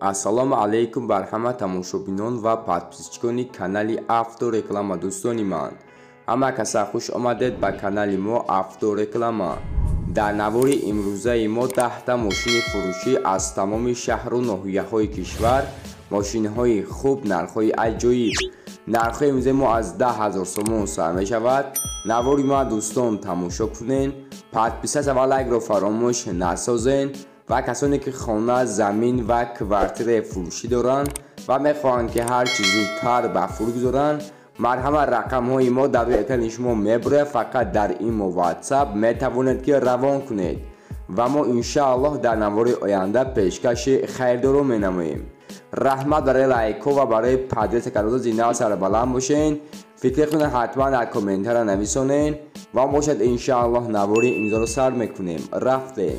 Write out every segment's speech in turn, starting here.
ассалому алайкум бар ҳама тамошобинон ва подписчикони канали автореклама. Дӯстони ман ҳама каса хуш омадед ба канали мо автореклама. Дар навори имрӯзаи мо даҳта мошини фурӯшӣ аз тамоми шаҳру ноҳияҳои кишвар мошинҳои хуб нархҳои аҷоиб نرخ امروز ما از ده هزار سومون سر می شود نواری ما دوستان تماشا کنین. پدپیسه از و لایک را فراموش نسازین و کسانی که خانه زمین و کورتر فروشی دارن و می‌خواهند که هر چیزی تر به فروش دارن، مرحمه رقم های ما در اتن شما می‌بره. فقط در این واتساپ می‌توانید که روان کنید. و ما انشاءالله در نوار آینده پیشکش خیر دارو مینماییم. رحمت برای لایک و برای پدر تکرار زینه سر بلند باشین. فکرتون حتما در کامنت ها نویسونین و باشد انشاءالله نوری امضا رو سر می‌کنیم. رفته.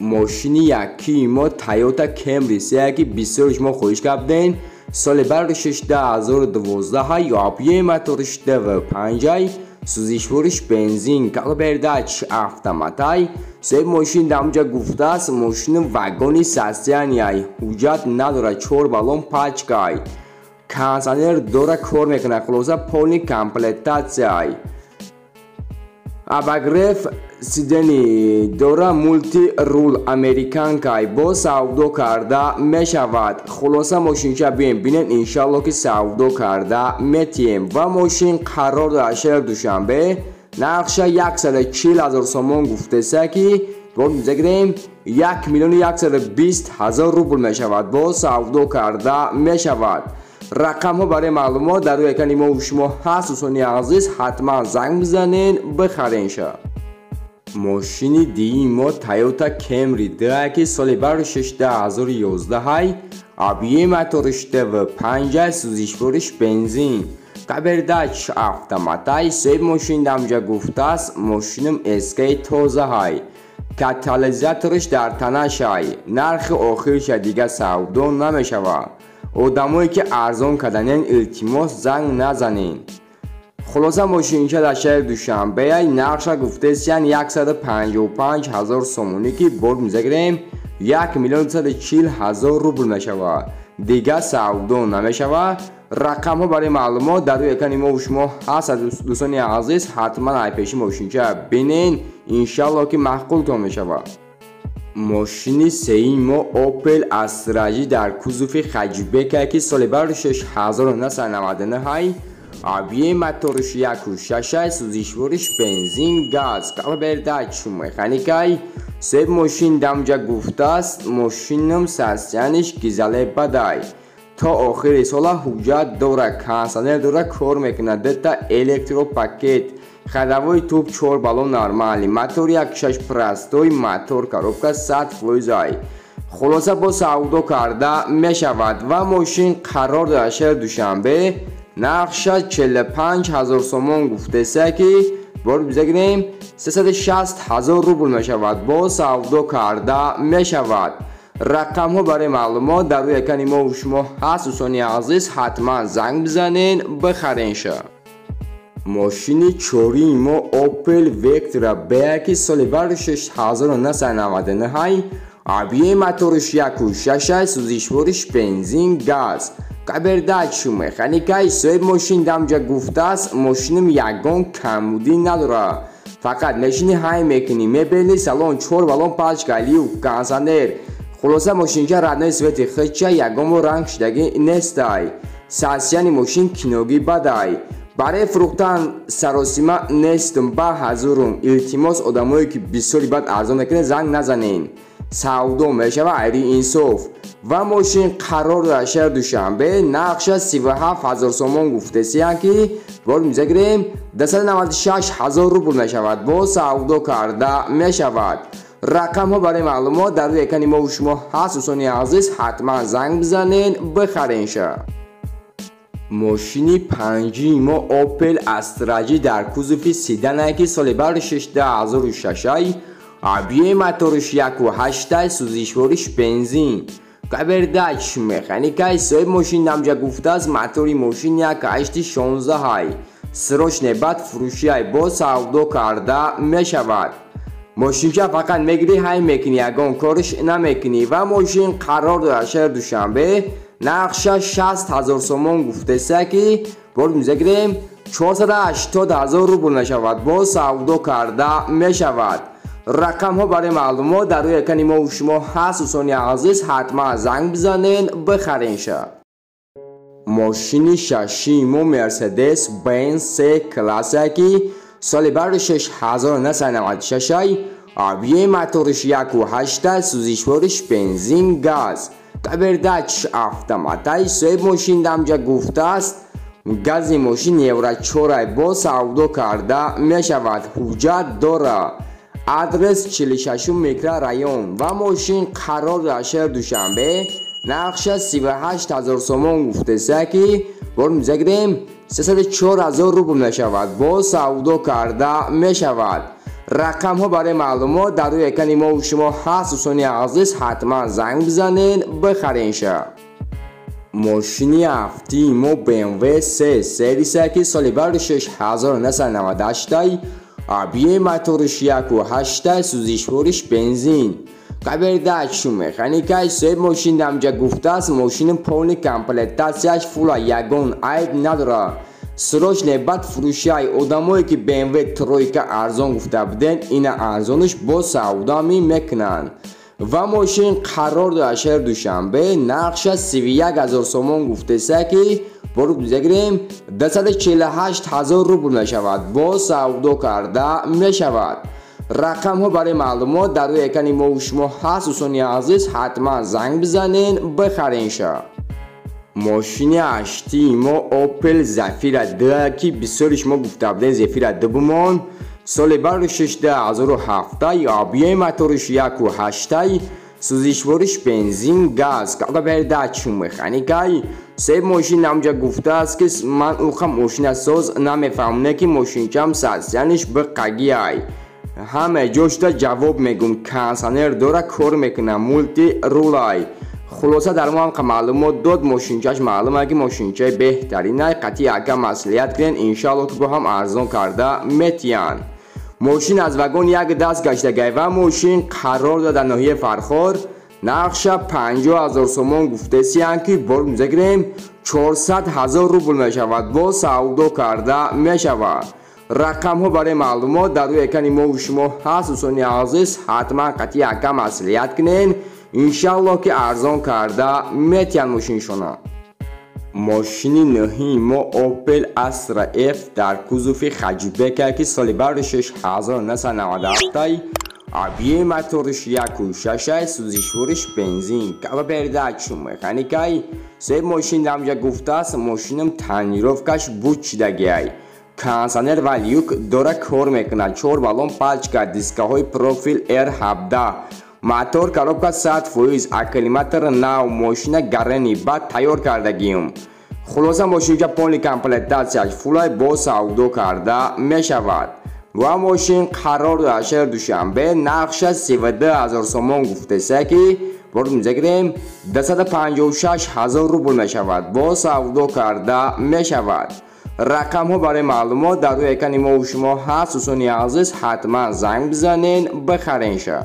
ماشین یکی ما تایوتا کمری سه یکی بیسرش ما خوش کردین. سال بر 16012 یابیه مطورش دو پنجای سوزیشورش بنزین کل بردچ افتمتای соҳиби мошин дамҷа гуфтааст мошини вагони састяняй ҳуҷҷат надорад чор балон пачкай кондисионер дора кор мекунад хулоса полни комплектатсияй. Абагреф сидени дора мулти рул американкай бо савдо карда мешавад. Хулоса мошинча бием бинем иншалло ки савдо карда метием. Ва мошин қарор дар шаҳр душанбе نقشه یک سر چیل هزار سامان گفته سکی باید میزگریم یک میلیون بیست هزار روبل می شود با سودو کرده می شود رقم ها برای معلومات در روی اکنی ما و شما هست. دوستانی عزیز حتما زنگ بزنین بخرین شد ماشین دی ما تایوتا کمری ده که سال بر 16011 های. عبیه متارشته و پنجه سوزیش برش بنزین. Кабердач автоматай соҳиби мошин дамҷа гуфтааст мошинам эскаи тозаҳай. Катализаториш дар танашай. Нархи охириша дига савдо намешавад одамое ки арзон карданиян илтимос занг назанед хулоса мошинча дар шаҳри душанбея нақша гуфтесиян 155 ҳазор сомонӣ ки бор мизагирем 1 миллион 40 ҳазор рубл мешавад дига савдо намешавад рақамҳо барои маълумот дар рӯи экрани мо шумо ҳаст. Дӯстони азиз ҳатман айпеши мошинча бинен иншалло ки маҳқултон мешавад. Мошини сеи мо опел астражи дар кузуфи хаҷбека ки соли бари 6999 объеми моториш 16 сӯзишвориш бензин газ калбердач механикай себ мошин дамҷа гуфтааст мошинам састяниш гизалебадай то охири сола ҳуҷҷат дора консонер дора кор мекунад. Дета электропакет хадавои туб чор балон нормали мотор якшаш простой мотор коробка сад фоизай хулоса бо савдо карда мешавад ва мошин қарор дар шаҳри душанбе нақша 45 ҳазор сомон гуфтеса ки бор бизагирем 360 ҳазор рубл мешавад. Бо савдо карда мешавад рақамҳо барои маълумот дар рӯи экани мо шумо ҳаст дӯстони азиз ҳатман занг бизанед. Бихаренша мошини чории мо opel vectra беяки соли бари 6999 объеми моториш 16 сӯзишвориш бензин газ кабердач механикаи соҳиби мошин дамҷа гуфтааст. Мошинам ягон камудӣ надорад. Фақат мешини ҳай мекунӣ. Мебели салон чор балон пачкалиу консонер хулоса мошинча раднои свети хича ягонмо ранг шудагӣ нестай сасияни мошин киногӣ бадай барои фурӯхтан саросима нестм ба ҳазурум илтимос одамое ки бисёри бад арзон мекунед занг назанед савдо мешава айри инсоф ва мошин қарор дар шаҳри душанбе нақша 37 ҳазор сомон гуфтесиян ки бор мизагирем 296 ҳазор рубл мешавад бо савдо карда мешавад رقم ها برای معلومات در روی ما و شما هست. دوستانی عزیز حتما زنگ بزنین. بخرینشه ماشینی پنجی ما اپل استراجی در کوزفی سیدن که سال بر 16600 عبیه مطورش یک و هشته سوزیشوارش بنزین. کبردش مخانیکای صاحب ماشین نمجا گفته از مطوری ماشین یک هشت 16 های سروش نبت فروشی های با سودا کرده می شود ماشینچا فقط می‌گیری های می‌کنی. اگان کارش نمی‌کنی و ماشین قرار داره شهر دوشنبه نقشه 60 هزار سومان گفته سکی. برد میزگریم 480 هزار روبل نشود. با سودو کرده می‌شود. رقم ها برای معلومات در روی کنی ما و شما هست. عزیز حتما زنگ بزنین. بخرین شد ماشین ششیم و مرسدس بین سه کلاسکی бари 6996 объем моториш 18 сӯзишвориш бензин газ табердач автоматай соҳиб мошин дамҷа гуфтааст гази мошин евра 4 бо савдо карда мешавад ҳуҷҷат дора адрес 46 микрорайон ва мошин қарор дар шаҳри душанбе нақша 38 ҳазор сомон гуфтеса ки گل میزگیریم 304000 هزار روبل می‌شود. با سودا کرده می‌شود. رقم ها برای معلومات در روی اکن ما و شما هست. دوستانی عزیز حتما زنگ بزنین. بخرینشه ماشینی هفتی ما BMW 3 سری که سال بر 6998 ای عبیه موتورش یک و هشته سوزیش بنزین. бензин қабердаачу механикаи соҳиб мошин намҷа гуфтааст мошини полни комплектатсияш фула ягон айб надорад срочне баъд фурӯшиаи одамое ки bmw тройка арзон гуфта буден ина арзониш бо савдоамӣ мекунанд ва мошин қарор дорад шаҳри душанбе нақша 31 ҳазор сомон гуфтеса ки боро бизагирем 248 ҳазор рубл мешавад бо савдо карда мешавад رقم ها برای معلومات در روی اکنی ما و شما هست. و سونی عزیز حتما زنگ بزنین بخرین شا. ماشین اشتی ما اپل زفیر ده که بسیار شما گفته بودین زفیر ده بمان. سال بر 16007 یا آبیه مطورش یک و هشته سوزیشوارش بنزین گاز که برده چون مخانی سه ماشین نمجا گفته است که من اوخم ماشین ساز نمیفهمونه که ماشین کم سازیانش به قگی های ҳама ҷошта ҷавоб мегӯм консонер дора кор мекунам мулти рулай. Хулоса дар мо ҳамқа маълумот дод мошинчааш маълума ки мошинчаи беҳтаринай қатъи ака маслиҳат кунен иншоалло ки бо ҳам арзон карда метиянд мошин аз вагон як даст гаштагай ва мошин қарор дод дар ноҳияи фархор. Нақша 50 ҳазор сомон гуфтесиянд ки бор мезагирем 400 ҳазор рубл мешавад бо савдо карда мешавад рақамҳо барои маълумот дар рӯи экани мову шумо ҳаст дӯстони азиз ҳатман қатъи ака маслиҳат кунен иншалло ки арзон карда метиҳанд мошиншона. Мошини нӯҳии мо опел астра f дар кузуфи хаҷибека ки соли бари 6997 объем моториш 16 сӯзишвориш бензин кабабердачу механикай. Соҳиб мошин дамҷа гуфтааст мошинам танировкаш буд шидагиай кондисионер ва люк дора кор мекунад чор баллон пачка дискаҳои профил r17 мотор коробка 100 фоиз акклиматор нав мошина гарани бад тайёр кардагиюм хулоса мошинҷа полни комплектатсияш фулай бо савдо карда мешавад ва мошин қарор дар шаҳри душанбе нақша 32 ҳазор сомон гуфтеса ки борд мезагирем 256 ҳазор рубл мешавад бо савдо карда мешавад رقم ها برای معلومات در روی اکن ما و شما هست. دوستانی عزیز حتما زنگ بزنین بخرین شد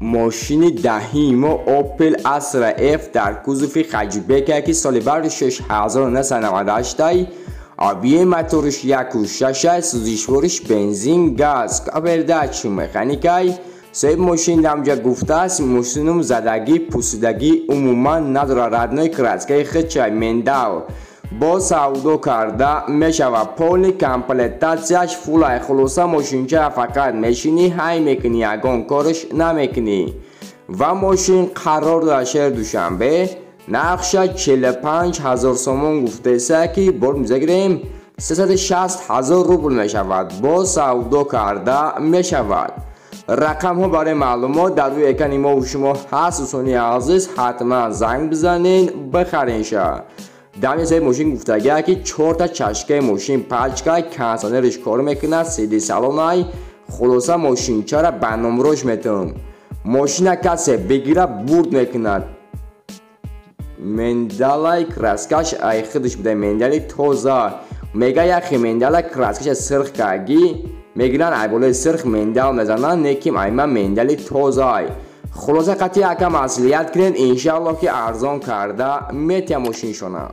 ماشین دهیم اپل اسرا اف در کوزوف خجبه که سال بر 6998 دای آبیه موتورش یک و شش سوزیشورش بنزین گاز کابرده چی مخانیکای سیب ماشین دمجا گفته است ماشینم زدگی پوسیدگی عموما نداره ردنوی کرد که خچه منداو. Бо савдо карда мешавад полни комплектатсияш фулай. Хулоса мошинча фақат мешинӣ ҳай мекунӣ ягон кориш намекунӣ. Ва мошин қарор дар шаҳри душанбе. Нақша 45 ҳазор сомон гуфтеса ки бор мезагирем 360 ҳазор рубл мешавад. Бо савдо карда мешавад. Рақамҳо барои маълумот дар рӯи экани мову шумо ҳаст дӯстони азиз ҳатман занг бизанен бихаринша дамесаи мошин гуфтагия ки чорта чашкаи мошин пачкай кондисионериш кор мекунад сиди салонай хулоса мошинчара ба номрош метавон мошина касе бигира бурд мекунад. Мендалай краскаш ай хидиш буда мендали тоза. Мега яхи мендала краскаша сирх каги мегиран айболои сирх мендал мезананд неким айма мендали тозай. Хулоса қатъи якам маслиҳат кунед иншоалло ки арзон карда метиҳам мошиншона